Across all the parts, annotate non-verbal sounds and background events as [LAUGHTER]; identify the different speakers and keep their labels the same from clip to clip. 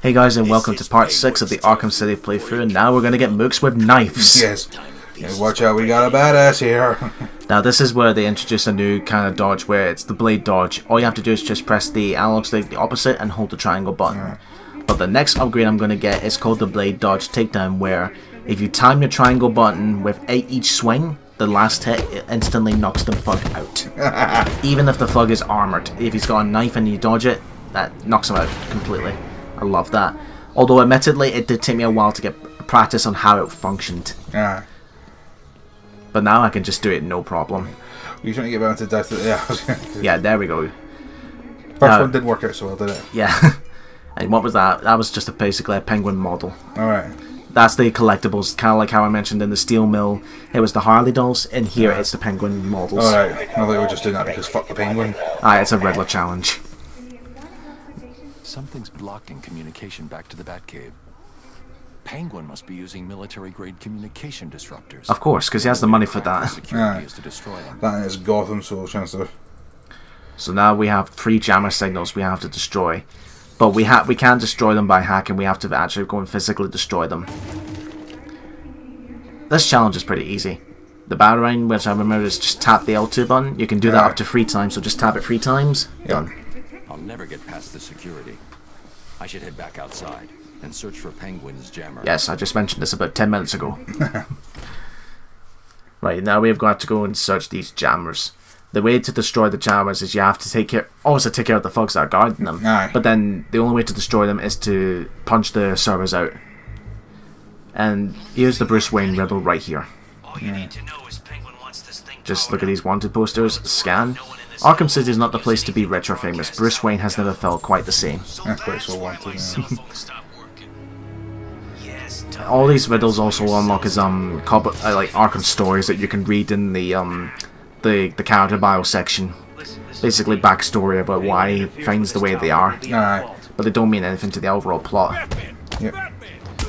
Speaker 1: Hey guys and welcome to part 6 of the Arkham City playthrough and now we're gonna get mooks with knives.
Speaker 2: Yes. Yeah, watch out, we got a badass here. [LAUGHS]
Speaker 1: Now this is where they introduce a new kind of dodge where it's the blade dodge. All you have to do is just press the analog stick the opposite and hold the triangle button. But the next upgrade I'm gonna get is called the blade dodge takedown where if you time your triangle button with 8 each swing, the last hit it instantly knocks the thug out. [LAUGHS] Even if the thug is armored. If he's got a knife and you dodge it, that knocks him out completely. I love that. Although admittedly it did take me a while to get practice on how it functioned.
Speaker 2: Yeah.
Speaker 1: But now I can just do it no problem.
Speaker 2: You trying to get back to death? Yeah. [LAUGHS]
Speaker 1: Yeah, there we go.
Speaker 2: First
Speaker 1: No.
Speaker 2: one did work out so well, did it?
Speaker 1: Yeah. [LAUGHS] and what was that? That was just a, basically a penguin model.
Speaker 2: Alright.
Speaker 1: That's the collectibles, kind of like how I mentioned in the Steel Mill. It was the Harley dolls, and here it's the penguin models.
Speaker 2: Alright. I thought we were just doing that because fuck the penguin.
Speaker 1: Ah, it's a Riddler challenge.
Speaker 3: Something's blocking communication back to the Batcave. Penguin must be using military-grade communication disruptors.
Speaker 1: Of course, because he has the money for that.
Speaker 2: Yeah.
Speaker 3: is to them.
Speaker 2: That is Gotham, so chance to.
Speaker 1: So now we have three jammer signals we have to destroy. But we ha we can't destroy them by hacking, we have to actually go and physically destroy them. This challenge is pretty easy. The Batarang, which I remember is just tap the L2 button. You can do that up to three times, so just tap it three times. Done.
Speaker 3: I'll never get past the security. I should head back outside and search for Penguin's jammer.
Speaker 1: Yes, I just mentioned this about 10 minutes ago. [LAUGHS] right, now we've got to go and search these jammers. The way to destroy the jammers is you have to take care, also take care of the thugs that are guarding them.
Speaker 2: Aye.
Speaker 1: But then the only way to destroy them is to punch the servers out. And here's the Bruce Wayne riddle right here.
Speaker 4: All you need to know is Penguin wants this thing
Speaker 1: Just look
Speaker 4: powered
Speaker 1: at these wanted posters, scan. Arkham City is not the place to be retro famous. Bruce Wayne has never felt quite the same.
Speaker 2: That's quite so wanted. Yeah.
Speaker 4: Cell phone stopped working. Yes, Tom.
Speaker 1: all these riddles also unlock is um cop- uh, like Arkham stories that you can read in the um the the character bio section. Basically backstory about why things the way they are,
Speaker 2: Alright.
Speaker 1: but they don't mean anything to the overall plot.
Speaker 2: Yep.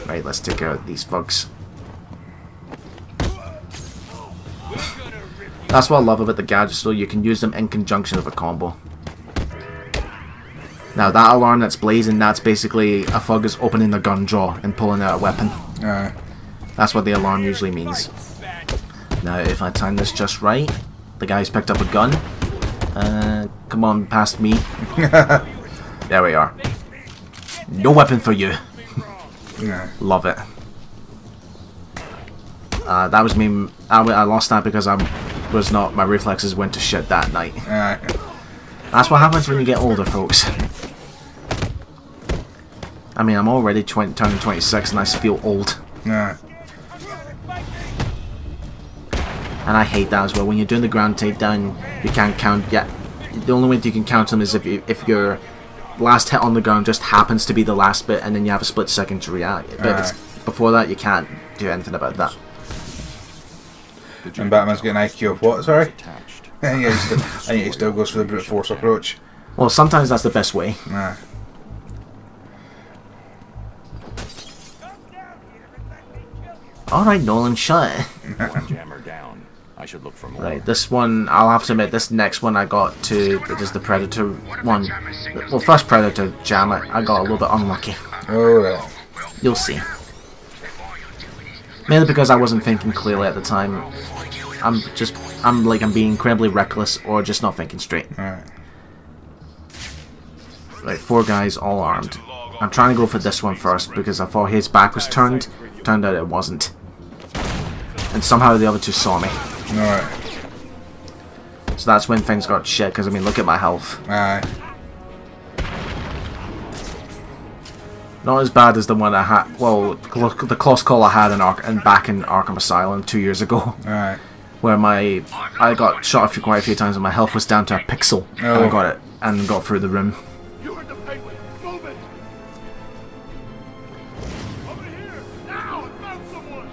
Speaker 1: Right, let's take out these thugs. That's what I love about the gadgets though, you can use them in conjunction with a combo. Now that alarm that's blazing, that's basically a thug is opening the gun drawer and pulling out a weapon.
Speaker 2: Alright.
Speaker 1: That's what the alarm usually means. Now, if I time this just right, the guy's picked up a gun. Uh, come on, past me. [LAUGHS] there we are. No weapon for you.
Speaker 2: Yeah.
Speaker 1: Love it. Uh, that was me. I, I lost that because I was not. My reflexes went to shit that night.
Speaker 2: Alright.
Speaker 1: That's what happens when you get older, folks. I mean, I'm already 20, turning 26 and I feel old.
Speaker 2: Yeah.
Speaker 1: And I hate that as well. When you're doing the ground takedown, you can't count yet. The only way that you can count them is if you, if your last hit on the ground just happens to be the last bit, and then you have a split second to react. But before that, you can't do anything about that.
Speaker 3: The
Speaker 2: And Batman's getting IQ of what, sorry?
Speaker 3: attached. [LAUGHS]
Speaker 2: yeah, he [LAUGHS] still, I think he still goes for the brute force approach.
Speaker 1: Well, sometimes that's the best way.
Speaker 2: Nah.
Speaker 1: All right, Nolan, shut.
Speaker 3: One jammer down. I should look for more.
Speaker 1: Right, this one, I'll have to admit, this next one I got to, which is the Predator one. Well, first Predator jam, I I got a little bit unlucky.
Speaker 2: Oh, Alright.
Speaker 1: You'll see. Mainly because I wasn't thinking clearly at the time. I'm just, I'm like, I'm being incredibly reckless or just not thinking straight.
Speaker 2: Alright.
Speaker 1: Right, four guys all armed. I'm trying to go for this one first because I thought his back was turned. Turned out it wasn't. And somehow the other two saw me.
Speaker 2: Alright.
Speaker 1: So that's when things got shit because I mean, look at my health.
Speaker 2: Aye.
Speaker 1: Not as bad as the one I had. Well, cl- the close call I had in Ark and back in Arkham Asylum two years ago,
Speaker 2: Alright. [LAUGHS]
Speaker 1: where my I got shot a few quite a few times and my health was down to a pixel, and I
Speaker 2: Oh.
Speaker 1: got it and got through the room.
Speaker 5: You and the penguin, move it! Over here! Now! I found someone!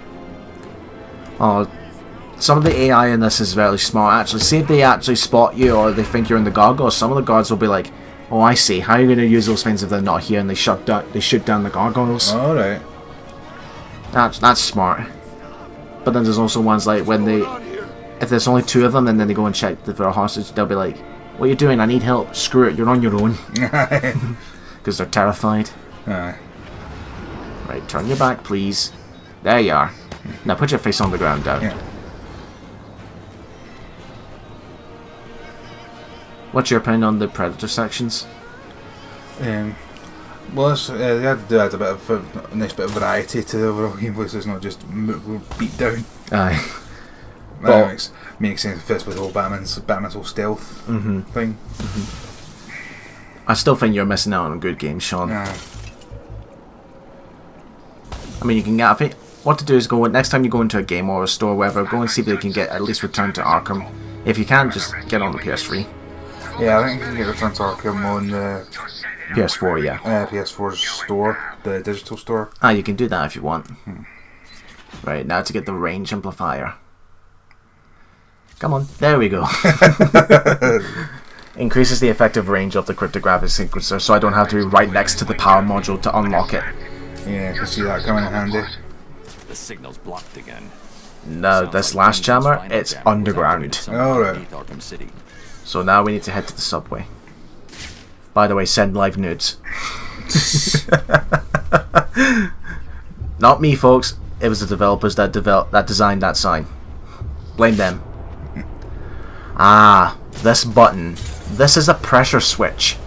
Speaker 1: Oh, some of the AI in this is very smart. Actually, see if they actually spot you or they think you're in the gargoyle. Some of the guards will be like, "Oh, I see. How are you going to use those things if they're not here?" And they shut down. They shoot down the gargoyles.
Speaker 2: Alright.
Speaker 1: That's that's smart. But then there's also ones like when they, if there's only two of them, and then they go and check if they're a hostage, they'll be like, "What are you doing? I need help." Screw it. You're on your own [LAUGHS] because they're terrified.
Speaker 2: Aye.
Speaker 1: Right, turn your back, please. There you are. Now put your face on the ground, down.
Speaker 2: Yeah.
Speaker 1: What's your opinion on the Predator sections?
Speaker 2: Um, well, it's, uh, they had to add a bit of a, nice bit of variety to the overall gameplay, so it's not just beat down.
Speaker 1: Aye.
Speaker 2: That
Speaker 1: Well-
Speaker 2: makes, makes sense. Fits with whole Batman's Batman's whole stealth
Speaker 1: hmm
Speaker 2: thing.
Speaker 1: I still think you're missing out on a good game, Sean. I mean, you can get. I think what to do is go next time you go into a game or a store, or whatever. Go and see if you can get at least return to Arkham. If you can't, just get on the PS3,
Speaker 2: yeah, I think you can get Return to Arkham on the
Speaker 1: PS4, yeah.
Speaker 2: uh, PS4's store, the digital store.
Speaker 1: Ah, you can do that if you want. Right now to get the range amplifier. Come on, there we go. [LAUGHS] Increases the effective range of the cryptographic sequencer, so I don't have to be right next to the power module to unlock it.
Speaker 2: Yeah, you can see that coming in handy.
Speaker 3: The signal's blocked again.
Speaker 1: No, this last jammer, it's underground.
Speaker 3: activated somewhere
Speaker 2: Alright.
Speaker 3: Underneath Arkham City.
Speaker 1: So now we need to head to the subway. By the way, send live nudes. [LAUGHS] Not me, folks. It was the developers that developed that designed that sign. Blame them. Ah, this button. This is a pressure switch.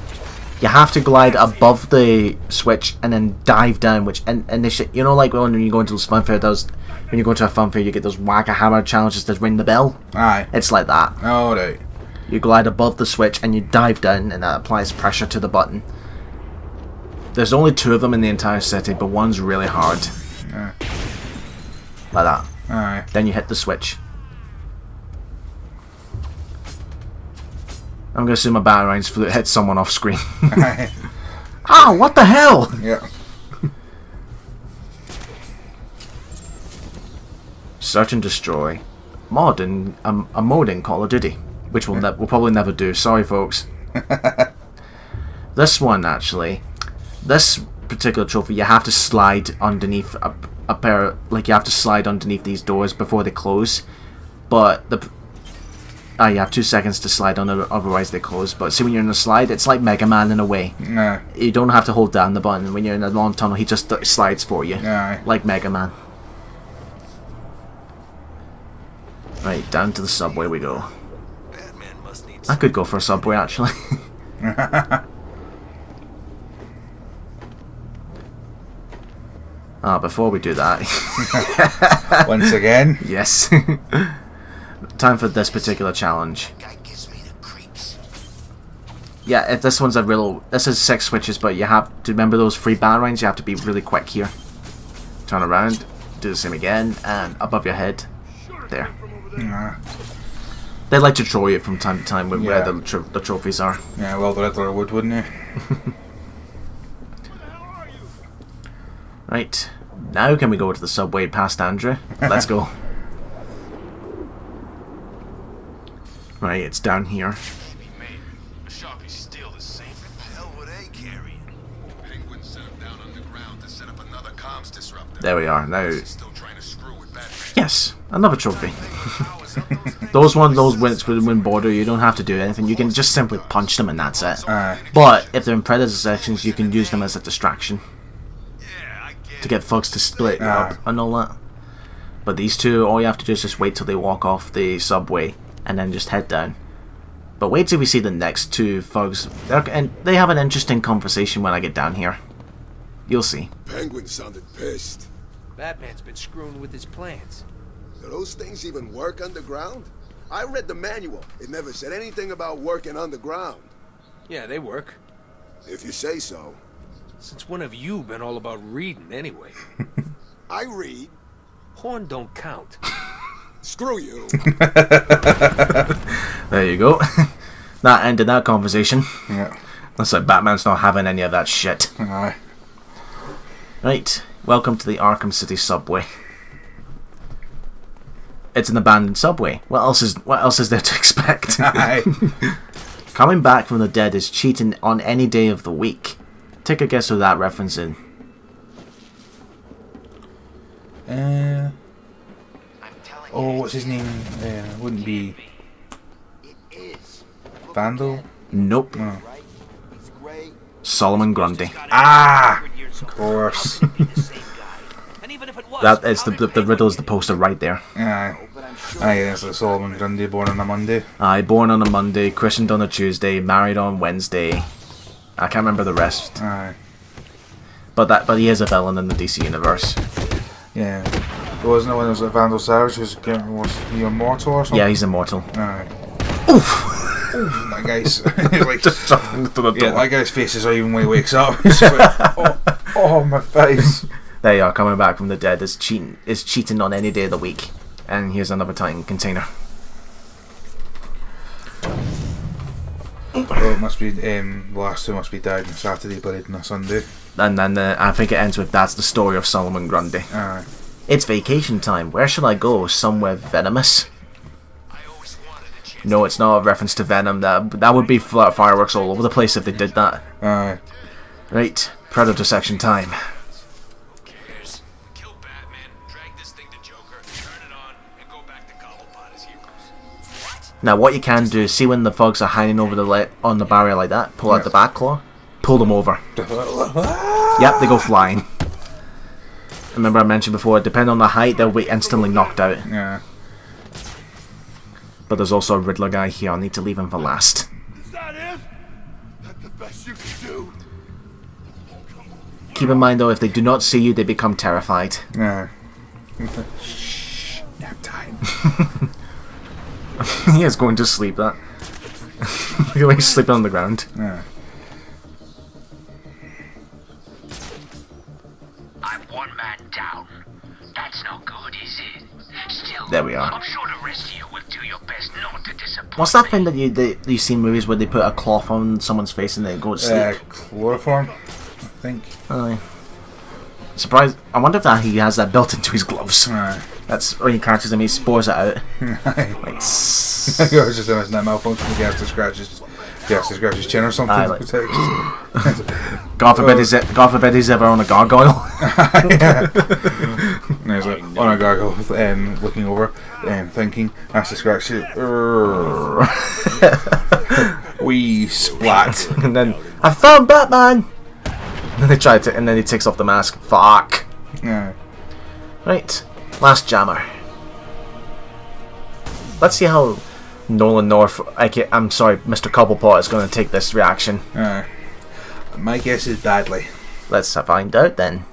Speaker 1: You have to glide above the switch and then dive down, which and initiate. You know, like when you go into those funfair, those when you go to a funfair, you get those whack a hammer challenges that ring the bell.
Speaker 2: Aye.
Speaker 1: It's like that.
Speaker 2: Alright.
Speaker 1: You glide above the switch and you dive down, and that applies pressure to the button. There's only two of them in the entire city, but one's really hard. Like that.
Speaker 2: Aye.
Speaker 1: Then you hit the switch. I'm gonna assume a Batarangs flew hit someone off screen.
Speaker 2: Aye. [LAUGHS]
Speaker 1: oh, what the hell?
Speaker 2: yeah.
Speaker 1: Search and destroy. Mod in um, a mod in Call of Duty, which we'll, ne- we'll probably never do. Sorry, folks. [LAUGHS] this one actually, this particular trophy, you have to slide underneath a, a pair, like you have to slide underneath these doors before they close. But the ah, you have two seconds to slide under, otherwise they close. But see, when you're in a slide, it's like Mega Man in a way.
Speaker 2: Nah.
Speaker 1: You don't have to hold down the button. When you're in a long tunnel, he just uh, slides for you,
Speaker 2: Aye.
Speaker 1: like Mega Man. Right, down to the subway we go.
Speaker 4: Batman
Speaker 1: I could go for a subway actually. [LAUGHS] Ah, before we do that, [LAUGHS]
Speaker 2: Once again.
Speaker 1: yes. [LAUGHS] Time for this particular challenge.
Speaker 4: Guy gives me the creeps.
Speaker 1: Yeah, if this one's a real. This is six switches, but you have to remember those free batarangs. You have to be really quick here. Turn around, do the same again, and above your head. There.
Speaker 2: Nah.
Speaker 1: They like to throw you from time to time with where the, tro- the trophies are.
Speaker 2: Yeah, well, the Riddler would, wouldn't he?
Speaker 1: Right. Now can we go to the subway past Andrew? Let's go. [LAUGHS] Right, it's down here.
Speaker 5: Man, the Sharpies steal the safe.
Speaker 4: Hell were they carrying?
Speaker 5: Penguin sent him down underground to set up another comms disruptor.
Speaker 1: There we are. Now,
Speaker 5: Still trying to screw with Batman.
Speaker 1: yes, another trophy. Those ones, those wins with win border, you don't have to do anything. You can just simply punch them and that's it.
Speaker 2: Aye.
Speaker 1: But if they're in predator sections, you can use them as a distraction
Speaker 5: Yeah, I get
Speaker 1: to get folks to split
Speaker 2: Ah.
Speaker 1: up and all that. But these two, all you have to do is just wait till they walk off the subway and then just head down. But wait till we see the next two thugs, They're, and they have an interesting conversation when I get down here. You'll see.
Speaker 6: Penguin sounded pissed.
Speaker 7: Batman's been screwing with his plans.
Speaker 6: Do those things even work underground? I read the manual. It never said anything about working underground.
Speaker 7: Yeah, they work.
Speaker 6: If you say so.
Speaker 7: Since when have you been all about reading anyway? [LAUGHS]
Speaker 6: I read.
Speaker 7: Horn don't count. [LAUGHS]
Speaker 6: Screw you. [LAUGHS]
Speaker 1: There you go. that ended that conversation.
Speaker 2: Yeah.
Speaker 1: Looks like Batman's not having any of that shit.
Speaker 2: Aye.
Speaker 1: Right, welcome to the Arkham City subway. It's an abandoned subway. What else is what else is there to [LAUGHS] expect? [LAUGHS] [LAUGHS] Coming back from the dead is cheating on any day of the week. Take a guess who that reference in.
Speaker 2: Uh, oh, what's his name? Uh, wouldn't be Vandal?
Speaker 1: Nope.
Speaker 2: No.
Speaker 4: Right? He's gray.
Speaker 1: Solomon Grundy.
Speaker 2: Ah! Of course.
Speaker 4: Be the same
Speaker 1: That is the, the the riddle is the poster right there.
Speaker 2: Aye. Aye, it's like Solomon Grundy born on a Monday.
Speaker 1: Aye, born on a Monday, christened on a Tuesday, married on Wednesday. I can't remember the rest,
Speaker 2: Aye.
Speaker 1: but that but he is a villain in the DC universe.
Speaker 2: Yeah. Wasn't it when it was like Vandal Savage who's getting, was he immortal or something?
Speaker 1: Yeah, he's immortal.
Speaker 2: Aye. Oof! That guy's [LAUGHS] like
Speaker 1: Just shoving it to the
Speaker 2: Yeah,
Speaker 1: door.
Speaker 2: that guy's face is even when he wakes up. [LAUGHS] He's like, oh, oh, my face.
Speaker 1: There you are, coming back from the dead is cheating is cheating on any day of the week. And here's another Titan container.
Speaker 2: Oh, it must be, um, the last two must be died on Saturday, buried on a Sunday.
Speaker 1: And then uh, I think it ends with that's the story of Solomon Grundy.
Speaker 2: Aye.
Speaker 1: It's vacation time. Where should I go? Somewhere venomous? No, it's not a reference to Venom. That that would be fireworks all over the place if they did that.
Speaker 2: Aye.
Speaker 1: Right, Predator section time. Now, what you can do, is see when the thugs are hanging over the le- on the barrier like that, pull out the Batclaw, pull them over. Yep, they go flying. Remember I mentioned before, depending on the height, they'll be instantly knocked out.
Speaker 2: Yeah.
Speaker 1: But there's also a Riddler guy here, I'll need to leave him for last.
Speaker 5: Is that it? That's the best you can do.
Speaker 1: Keep in mind though, if they do not see you, they become terrified.
Speaker 2: Yeah. Shh. Nap time. [LAUGHS] [LAUGHS]
Speaker 1: he is going to sleep, that. [LAUGHS] Look at how he's sleeping on the ground.
Speaker 2: Yeah.
Speaker 8: I'm one man down. That's not good, is it? Still,
Speaker 1: There we are.
Speaker 8: I'm sure the rest of you will do your best not to disappoint
Speaker 1: What's that
Speaker 8: me.
Speaker 1: thing that you that you see in movies where they put a cloth on someone's face and they go to sleep?
Speaker 2: Uh, chloroform, I think.
Speaker 1: Aye. Surprised. I wonder if that he has that built into his gloves.
Speaker 2: Aye.
Speaker 1: That's when he catches him, he spores it out. Like, [LAUGHS]
Speaker 2: I was just imagining that malfunction. He has to scratch his, he has to scratch his chin or something.
Speaker 1: Aye, like- [LAUGHS] God forbid
Speaker 2: Oh.
Speaker 1: he's God forbid he's ever on a gargoyle. [LAUGHS]
Speaker 2: And he's like on a gargoyle, um, looking over, um, thinking, has to scratch it. We splat.
Speaker 1: and then I found Batman. And then they try to, and then he takes off the mask. Fuck.
Speaker 2: Yeah.
Speaker 1: Right, last jammer. Let's see how Nolan North. aka I'm sorry, Mr. Cobblepot is going to take this reaction.
Speaker 2: Uh, my guess is badly.
Speaker 1: Let's find out then.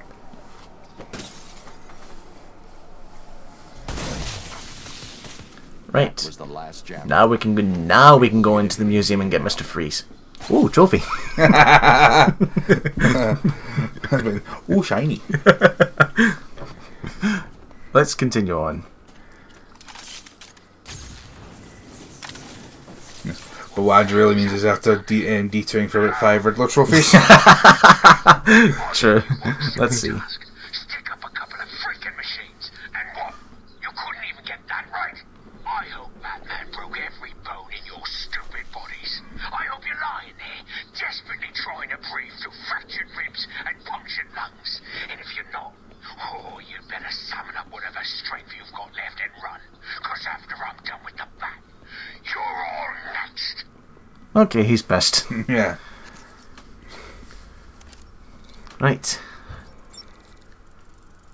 Speaker 1: Right.
Speaker 3: was the last.
Speaker 1: Now we can go. Now we can go into the museum and get Mr. Freeze. Ooh, trophy. [LAUGHS] [LAUGHS]
Speaker 2: oh, shiny. [LAUGHS]
Speaker 1: Let's continue on.
Speaker 2: But what that really means is after de- um, detouring for about five Riddler trophies. [LAUGHS]
Speaker 1: Sure. Let's see.
Speaker 8: Stick up a couple of freaking machines. And what? You couldn't even get that right. I hope Batman broke every bone in your stupid bodies. I hope you're lying there, desperately trying to breathe through fractured ribs and punctured lungs. And if you're not, oh, you'd better summon up whatever strength you've got left and run. Because after I'm done with the bat, you're all next.
Speaker 1: Okay, he's best. [LAUGHS]
Speaker 2: yeah.
Speaker 1: Right.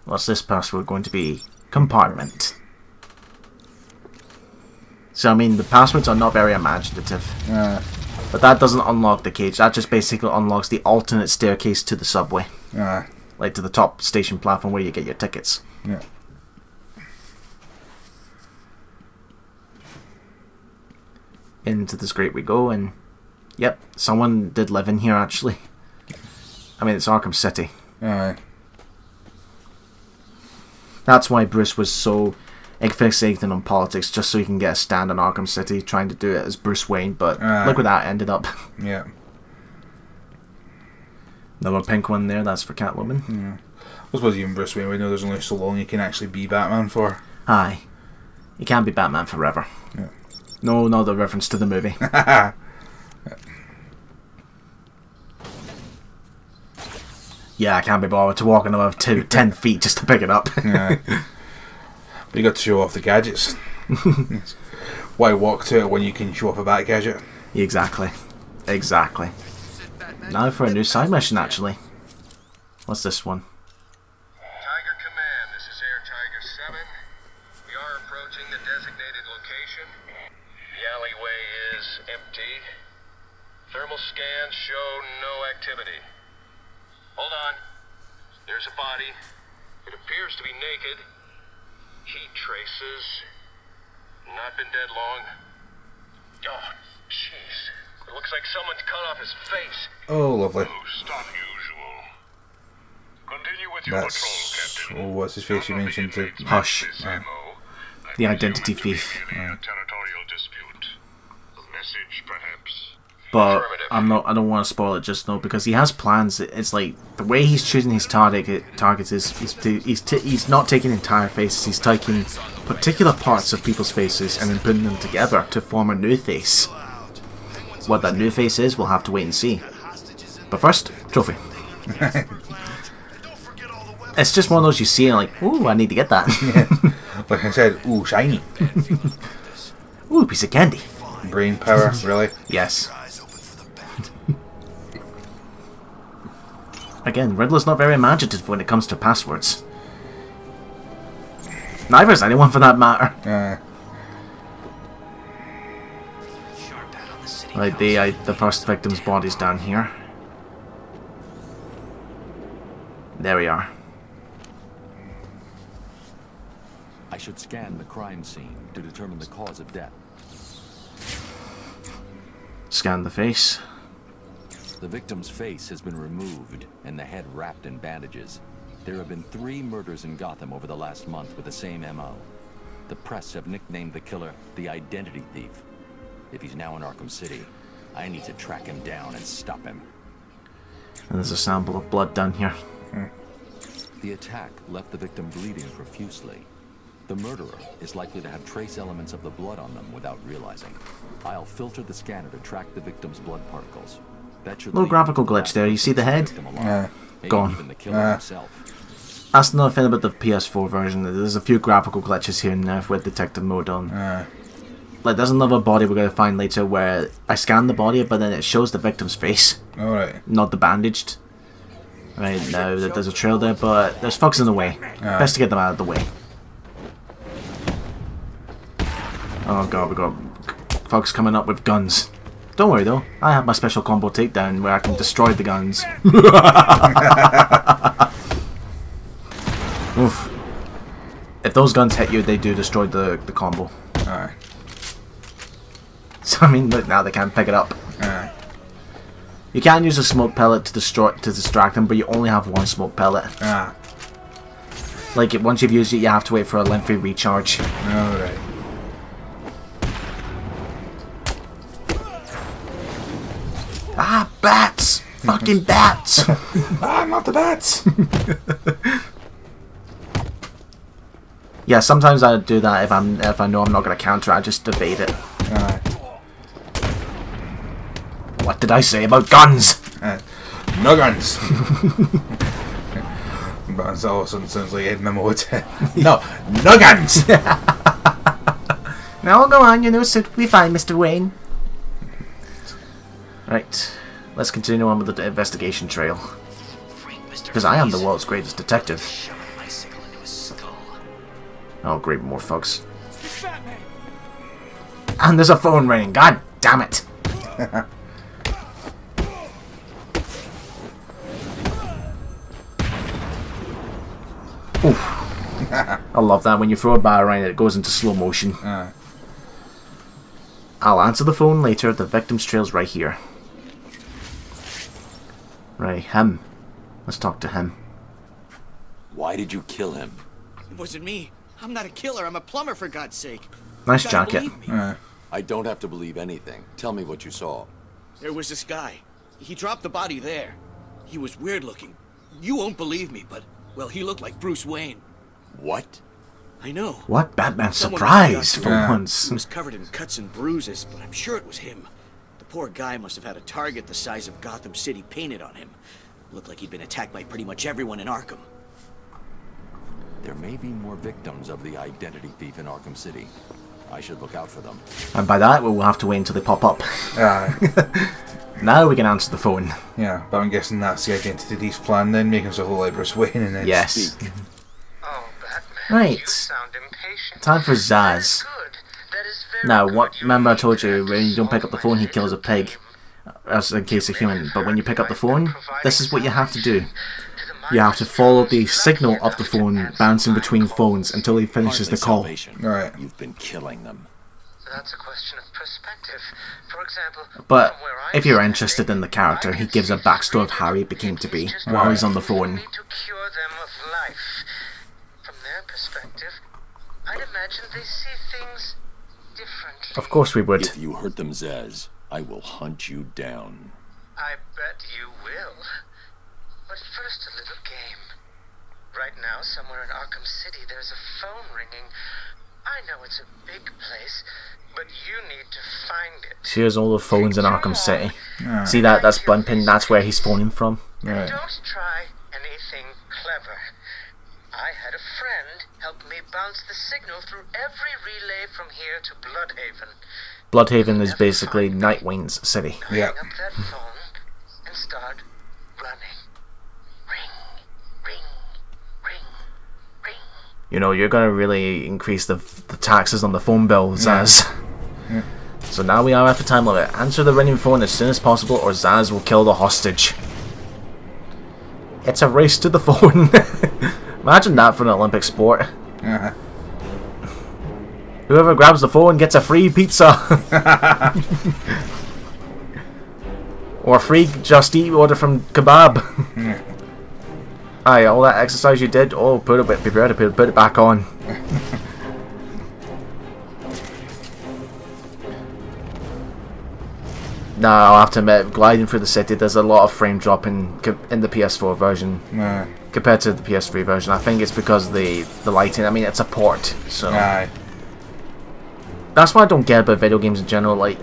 Speaker 1: What's this password going to be? Compartment. So, I mean, the passwords are not very imaginative.
Speaker 2: Uh,
Speaker 1: But that doesn't unlock the cage. That just basically unlocks the alternate staircase to the subway.
Speaker 2: uh,
Speaker 1: Like to the top station platform where you get your tickets.
Speaker 2: yeah.
Speaker 1: Into this grate we go, and yep, someone did live in here actually. I mean, it's Arkham City.
Speaker 2: Aye.
Speaker 1: That's why Bruce was so fixated on politics, just so he can get a stand in Arkham City, trying to do it as Bruce Wayne. But
Speaker 2: Aye.
Speaker 1: look where that ended up. [LAUGHS]
Speaker 2: Yeah.
Speaker 1: Another pink one there. That's for Catwoman. Yeah.
Speaker 2: I suppose even Bruce Wayne, we know there's only so long you can actually be Batman for.
Speaker 1: Aye, you can't be Batman forever. No, not the reference to the movie. [LAUGHS] yeah, I can't be bothered to walk another two, [LAUGHS] ten feet just to pick it up.
Speaker 2: Yeah. but [LAUGHS] you got to show off the gadgets. Why walk to it when you can show off a bat gadget?
Speaker 1: exactly, exactly. Now for a new side mission, actually. What's this one?
Speaker 5: Tiger Command, this is scans show no activity. Hold on. There's a body. It appears to be naked. Heat traces. Not been dead long. Oh, jeez. It looks like someone's cut off his face.
Speaker 2: Oh, lovely.
Speaker 5: Stop usual. Continue with your
Speaker 2: That's
Speaker 5: patrol, Captain.
Speaker 2: oh, what's his face you mentioned to
Speaker 1: Hush.
Speaker 2: Ah.
Speaker 1: The identity thief.
Speaker 5: A territorial dispute. A message, perhaps.
Speaker 1: But I'm not. I don't want to spoil it just now because he has plans. It's like the way he's choosing his target targets is he's he's, he's not taking entire faces. He's taking particular parts of people's faces and then putting them together to form a new face. What that new face is, we'll have to wait and see. But first, trophy. [LAUGHS] it's just one of those you see and like, ooh, I need to get that. [LAUGHS]
Speaker 2: like I said, ooh, shiny.
Speaker 1: ooh, piece of candy.
Speaker 2: Brain power, really?
Speaker 1: Yes. Again, Riddler's not very imaginative when it comes to passwords. Neither is anyone for that matter.
Speaker 2: Uh,
Speaker 1: Like the uh, the first victim's body's down here. There we are.
Speaker 3: Should scan the crime scene to determine the cause of death.
Speaker 1: Scan the face.
Speaker 3: The victim's face has been removed and the head wrapped in bandages. There have been three murders in Gotham over the last month with the same MO. The press have nicknamed the killer the Identity Thief. If he's now in Arkham City, I need to track him down and stop him.
Speaker 1: And there's a sample of blood down here.
Speaker 3: The attack left the victim bleeding profusely. The murderer is likely to have trace elements of the blood on them without realizing. I'll filter the scanner to track the victim's blood particles. That should
Speaker 1: Little
Speaker 3: lead
Speaker 1: graphical glitch there. You see the head?
Speaker 2: Yeah.
Speaker 1: Gone.
Speaker 3: even the killer
Speaker 2: Ah.
Speaker 3: himself.
Speaker 1: That's another thing about the PS4 version. There's a few graphical glitches here and there with detective mode on.
Speaker 2: uh,
Speaker 1: Like there's another body we're gonna find later where I scan the body, but then it shows the victim's face,
Speaker 2: alright.
Speaker 1: not the bandaged. Right now, there's a trail there, but there's thugs in the way. Best to get them out of the way. Oh god, we got thugs coming up with guns. Don't worry though, I have my special combo takedown where I can destroy the guns. [LAUGHS] Oof. If those guns hit you, they do destroy the, the combo.
Speaker 2: Aye. [LAUGHS]
Speaker 1: So I mean, look now they can't pick it up.
Speaker 2: Aye.
Speaker 1: You can use a smoke pellet to destroy to distract them, but you only have one smoke pellet.
Speaker 2: Ah,
Speaker 1: Like once you've used it, you have to wait for a lengthy recharge.
Speaker 2: alright.
Speaker 1: Ah, Fucking bats! [LAUGHS]
Speaker 2: Ah, not the bats!
Speaker 1: yeah, sometimes I do that if I'm if I know I'm not gonna counter. I just evade it.
Speaker 2: Aye.
Speaker 1: What did I say about guns?
Speaker 2: Uh, no guns! [LAUGHS] but it's all of a sudden sounds like Edna Mode. [LAUGHS] no, no guns!
Speaker 1: No, go on. You know, so we fine, Mr. Wayne. Right, let's continue on with the investigation trail. Because I am the world's greatest detective. Oh, great, more folks. And there's a phone ringing. God damn it! [LAUGHS] Oof. I love that when you throw a batarang it, it goes into slow motion.
Speaker 2: Aye.
Speaker 1: I'll answer the phone later. The victim's trail's right here. Right, him. Let's talk to him.
Speaker 3: Why did you kill him?
Speaker 9: It wasn't me. I'm not a killer. I'm a plumber, for God's sake.
Speaker 1: Nice
Speaker 9: You
Speaker 1: jacket.
Speaker 9: believe
Speaker 3: I don't have to believe anything. Tell me what you saw.
Speaker 9: There was this guy. He dropped the body there. He was weird looking. You won't believe me, but, well, he looked like Bruce Wayne.
Speaker 3: What?
Speaker 9: I know.
Speaker 1: What? Batman
Speaker 9: Someone
Speaker 1: surprise for
Speaker 2: Yeah.
Speaker 1: once.
Speaker 9: He was covered in cuts and bruises, but I'm sure it was him. The poor guy must have had a target the size of Gotham City painted on him. Looked like he'd been attacked by pretty much everyone in Arkham.
Speaker 3: There may be more victims of the identity thief in Arkham City. I should look out for them.
Speaker 1: And by that, we'll have to wait until they pop up.
Speaker 2: Aye. [LAUGHS]
Speaker 1: Now we can answer the phone.
Speaker 2: yeah, but I'm guessing that's the identity thief's plan then, make himself look like Bruce Wayne and then
Speaker 1: Yes.
Speaker 2: speak.
Speaker 10: Oh, Batman.
Speaker 1: Right.
Speaker 10: You sound impatient.
Speaker 1: Time for
Speaker 10: That is
Speaker 1: Zsasz.
Speaker 10: Good. That is very
Speaker 1: Now, what? Remember I told you when you don't pick up the phone, he kills a pig.
Speaker 10: Uh,
Speaker 1: as in case of human. But when you pick up the phone, this is what you have to do. You have to follow the signal of the phone bouncing between phones until he finishes the call.
Speaker 2: Right.
Speaker 3: You've been killing them.
Speaker 10: That's a question of perspective. For example,
Speaker 1: But
Speaker 10: from where I
Speaker 1: if you're interested in the character, he gives a backstory of how he became to be while he's on the phone.
Speaker 10: to cure them of life. From their perspective, I'd imagine they see things differently.
Speaker 1: Of course we would.
Speaker 3: If you hurt them, Zsasz, I will hunt you down.
Speaker 10: I bet you will. But first, a little game. Right now, somewhere in Arkham City, there's a phone ringing. I know it's a big place, but you need to find it.
Speaker 1: Here's all the phones in Arkham City. See that? That's Bunpin. That's where he's phoning from.
Speaker 2: Right.
Speaker 10: Don't try anything clever. I had a friend help me bounce the signal through every relay from here to Blüdhaven.
Speaker 1: Blüdhaven is basically Nightwing's city.
Speaker 2: Yeah.
Speaker 10: Hang up that phone and start running. Ring, ring, ring, ring.
Speaker 1: You know, you're gonna really increase the, the taxes on the phone bill, Zsasz. So now we are at the time limit. Answer the ringing phone as soon as possible, or Zsasz will kill the hostage. It's a race to the [LAUGHS] phone. Imagine that for an Olympic sport. Whoever grabs the phone gets a free pizza. [LAUGHS] or a free Just Eat order from Kebab. Aye, all that exercise you did, oh, put it, be to put, it back on. [LAUGHS] no, I'll have to admit, gliding through the city, there's a lot of frame drop in, in the PS4 version
Speaker 2: Aye.
Speaker 1: Compared to the PS3 version. I think it's because of the, the lighting. I mean, it's a port, so...
Speaker 2: Aye.
Speaker 1: That's why I don't get about video games in general, like,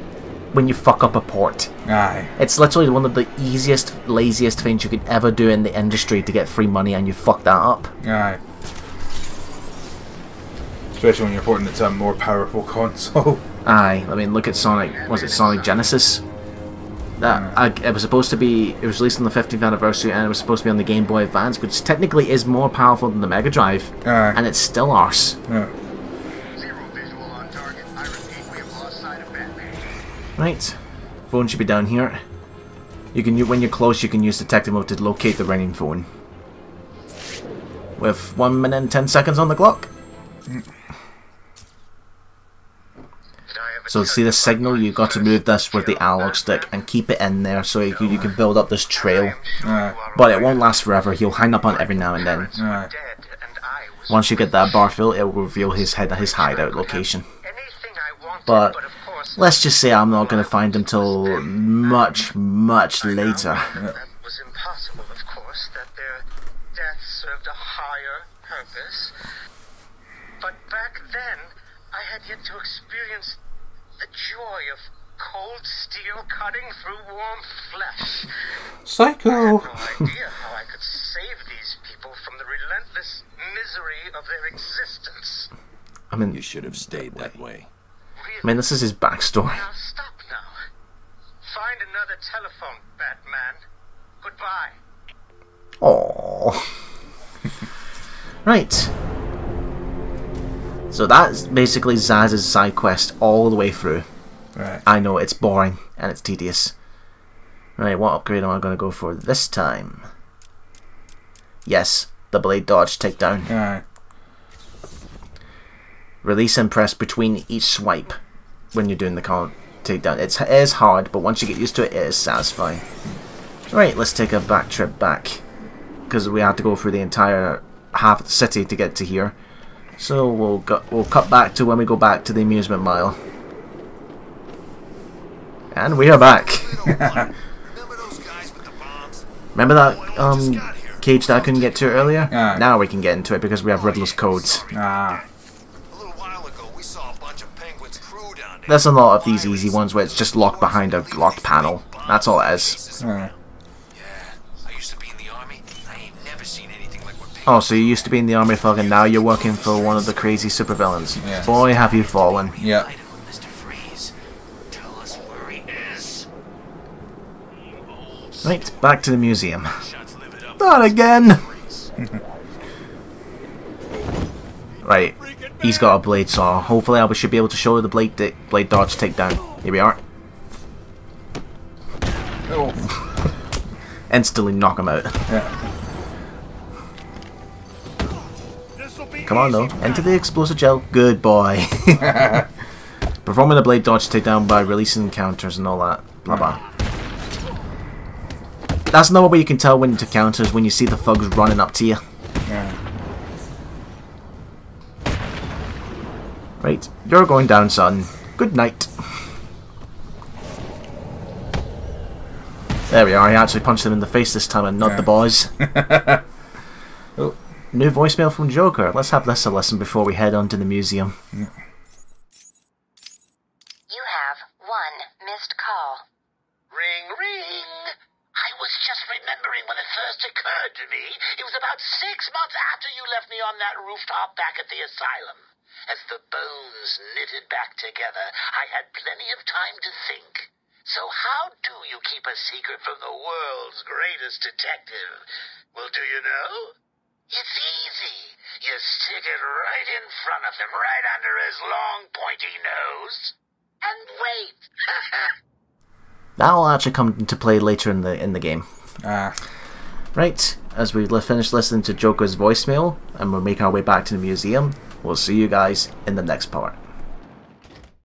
Speaker 1: when you fuck up a port.
Speaker 2: Aye.
Speaker 1: It's literally one of the easiest, laziest things you could ever do in the industry to get free money, and you fuck that up.
Speaker 2: Aye. Especially when you're porting it to a more powerful console. [LAUGHS]
Speaker 1: Aye, I mean, look at Sonic. Was it Sonic Genesis? That I, it was supposed to be. It was released on the 50th anniversary, and it was supposed to be on the Game Boy Advance, which technically is more powerful than the Mega Drive,
Speaker 2: Aye.
Speaker 1: and it's still ours.
Speaker 2: Yeah.
Speaker 1: Right, phone should be down here. You can, when you're close, you can use detective mode to locate the ringing phone. With one minute and ten seconds on the clock. Mm. So see the signal, you've got to move this with the analog stick and keep it in there so you can, you can build up this trail.
Speaker 2: Aye.
Speaker 1: But it won't last forever, he'll hang up on every now and then.
Speaker 2: Aye.
Speaker 1: Once you get that bar fill, it will reveal his head his hideout location. But let's just say I'm not going to find him till much, much later.
Speaker 10: It was impossible, of course, that their death served a higher purpose. But back then, I had yet to experience the joy of cold steel cutting through warm flesh.
Speaker 2: Psycho.
Speaker 10: No idea how I could save these people from the relentless misery of their existence.
Speaker 1: I mean,
Speaker 3: You should have stayed that way.
Speaker 1: I mean, this is his backstory.
Speaker 10: Now stop now. Find another telephone, Batman. Goodbye.
Speaker 1: Oh. [LAUGHS] right. So that's basically Zsasz's side quest all the way through.
Speaker 2: Right.
Speaker 1: I know it's boring and it's tedious. Right, what upgrade am I going to go for this time? Yes, the blade dodge takedown.
Speaker 2: Aye.
Speaker 1: Release and press between each swipe when you're doing the count takedown. It's, it is hard, but once you get used to it, it is satisfying. Right, let's take a back trip back. Because we had to go through the entire half of the city to get to here. So we'll go, we'll cut back to when we go back to the amusement mile. And we are back. [LAUGHS] Remember that um, cage that I couldn't get to earlier?
Speaker 2: Aye.
Speaker 1: Now we can get into it because we have Riddler's codes.
Speaker 2: Ah.
Speaker 1: There's a lot of these easy ones where it's just locked behind a locked panel. That's all it is.
Speaker 2: Aye.
Speaker 1: Oh, so you used to be in the army thug and now you're working for one of the crazy supervillains.
Speaker 2: Yeah.
Speaker 1: Boy, have you fallen.
Speaker 2: Yeah.
Speaker 1: Right, back to the museum. Not again! [LAUGHS] right, he's got a blade saw. Hopefully I should be able to show the blade, di- blade dodge takedown. Here we are. Oh. [LAUGHS] instantly knock him out.
Speaker 2: Yeah.
Speaker 1: Come on though, Enter the explosive gel. Good boy. [LAUGHS] Performing a blade dodge takedown by releasing counters and all that. Blah blah. That's another way you can tell when to counter is when you see the thugs running up to you.
Speaker 2: Yeah.
Speaker 1: Right, you're going down, son. Good night. There we are, he actually punched him in the face this time and not the boys. [LAUGHS] [LAUGHS]
Speaker 2: Oh.
Speaker 1: New voicemail from Joker. Let's have this a listen before we head on to the museum.
Speaker 11: You have one missed call.
Speaker 8: Ring, ring. I was just remembering when it first occurred to me. It was about six months after you left me on that rooftop back at the asylum. As the bones knitted back together, I had plenty of time to think. So how do you keep a secret from the world's greatest detective? Well, do you know? It's easy. You stick it right in front of him, right under his long, pointy nose, and wait. [LAUGHS]
Speaker 1: That'll actually come into play later in the in the game.
Speaker 2: Ah.
Speaker 1: Right, as we finish listening to Joker's voicemail and we're making our way back to the museum, we'll see you guys in the next part.